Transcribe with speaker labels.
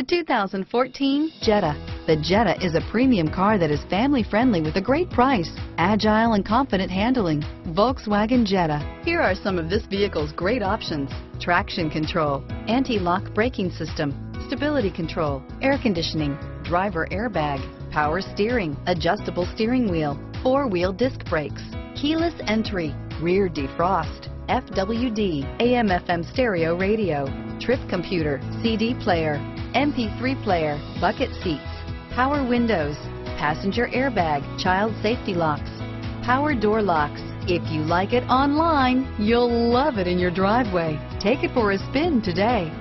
Speaker 1: The 2014 Jetta. The Jetta is a premium car that is family friendly with a great price, agile and confident handling. Volkswagen Jetta. Here are some of this vehicle's great options. Traction control, anti-lock braking system, stability control, air conditioning, driver airbag, power steering, adjustable steering wheel, four-wheel disc brakes, keyless entry, rear defrost, FWD, AM FM stereo radio, trip computer, CD player, MP3 player, bucket seats, power windows, passenger airbag, child safety locks, power door locks. If you like it online, you'll love it in your driveway. Take it for a spin today.